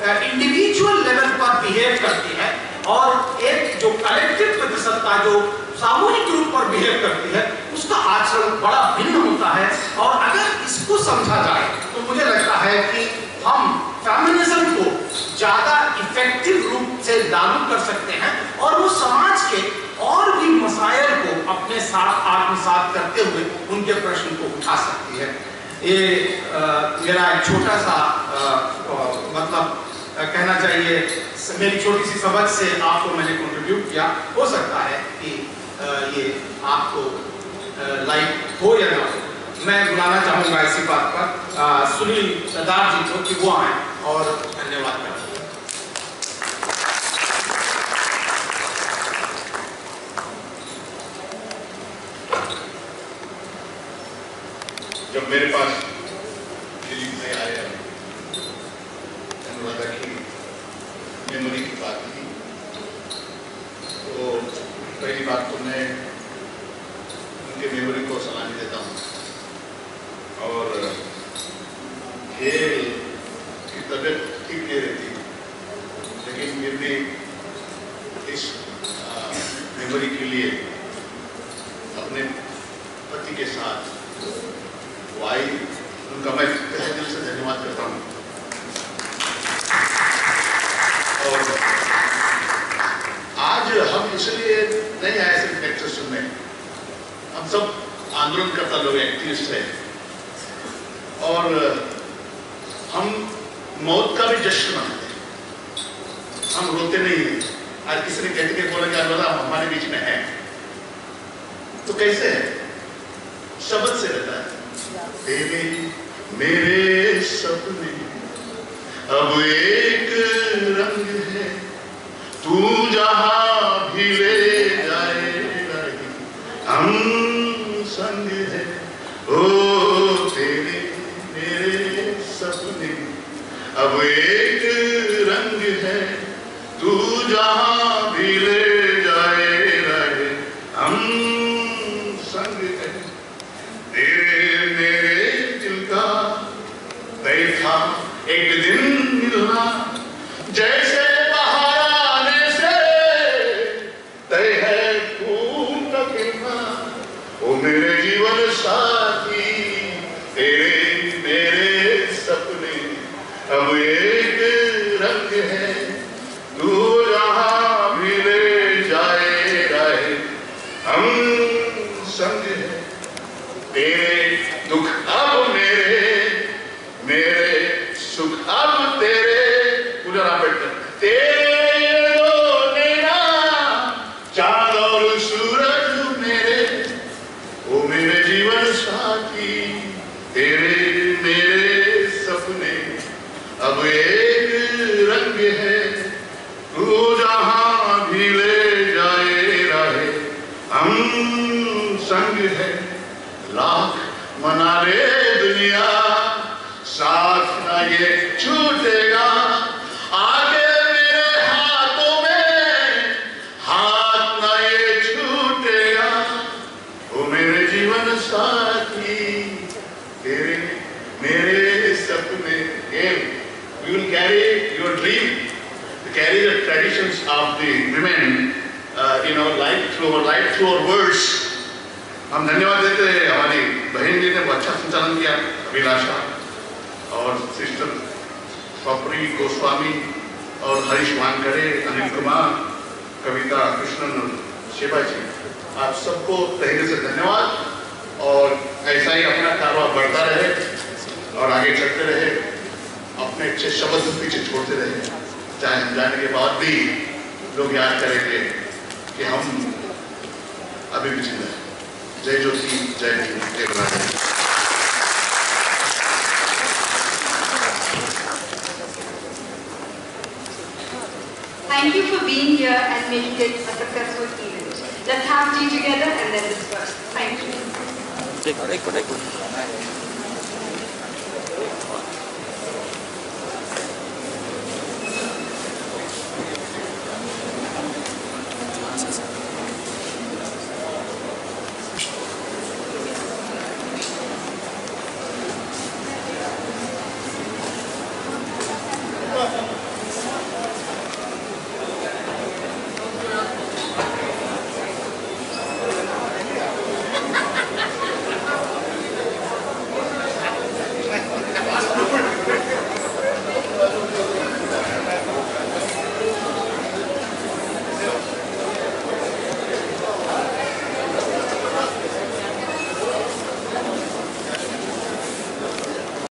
इंडिविजुअल लेवल पर बिहेव करती है और एक जो कलेक्टिव पितृसत्ता, जो सामूहिक रूप पर बिहेव करती है, उसका आचरण बड़ा भिन्न होता है। और अगर इसको समझा जाए तो मुझे लगता है कि हम फेमिनिज्म को ज़्यादा इफ़ेक्टिव रूप से लागू कर सकते हैं और वो समाज के और भी मसायल को अपने साथ आत्मसात करते हुए उनके प्रश्न को उठा सकती है। ये मेरा एक छोटा सा अ, अ, मतलब कहना चाहिए मेरी छोटी सी समझ से आपको मैंने कंट्रीब्यूट किया। हो सकता है कि ये आपको लाइक हो या ना हो। मैं बुलाना चाहूँगा इसी बात पर। सुनील सरदार जी को कि वो आए और धन्यवाद करें जब मेरे पास दिल्ली में आया अनुराधा की मेमोरी की बात की तो पहली बात तो मैं उनके मेमोरी को सलामी देता हूँ। और खेल की तबीयत ठीक नहीं रहती, लेकिन फिर भी इस मेमोरी के लिए अपने पति के साथ वाई, उनका मैं तहे दिल से धन्यवाद करता हूँ। और आज हम इसलिए नहीं आए सिर्फ़ लेक्चर सुनने, हम सब आंदोलन करता लोग एक्टिविस्ट हैं। और हम मौत का भी जश्न मनाते हैं। हम रोते नहीं हैं। आज किसी ने कहते के बोला कि अनुराधा हम हमारे बीच में है। तो कैसे है? शब्द से रहता है। तेरे मेरे सपने। अब एक रंग है तू जहाँ भी ले जाए रही हम संग है ओ तेरे मेरे सपने अब एक रंग है तू जहाँ भी ले जाए रहे हम संग है तेरे मेरे दिल का तय था एक दिन मिलना जैसे बाहर आने से तय है फूल का खिलना ओ मेरे जीवन साथी तेरे मेरे सपने अब एक रंग है तू जहाँ भी ले जाए रहे हम संग है तेरे दुख अब मेरे मेरे सुख अब तेरे पूजा अंबेडकर तेरे ये दो नैना चाँद और सूरज मेरे ओ मेरे जीवन साथी तेरे मेरे सपने अब एक रंग है तू जहाँ भी ले जाए रहे हम संग है लाख मना ले दुनिया साथ ना ये छूटेगा आगे मेरे हाथों में हाथ ना ये छूटेगा ओ मेरे जीवन साथी तेरे मेरे सपने we will carry your dream. Carry the traditions of the women uh, you know light through our light through our words. हम धन्यवाद देते हैं हमारी बहन जी ने वो अच्छा संचालन किया अभिलाषा और सिस्टर स्वप्री गोस्वामी और हरीश वानकरे अनिल कुमार कविता कृष्णन और शिवा जी। आप सबको तहे से धन्यवाद और ऐसा ही अपना कारोबार बढ़ता रहे और आगे चलते रहे। अपने अच्छे शब्द पीछे छोड़ते रहे चाहे हम जाने के बाद भी लोग याद करेंगे कि हम अभी भी ज़िंदा हैं जय ज्योति जय जय Thank you for being here and making it a successful event. Let's have tea together and then discuss. Thank you. Minute एक मिनट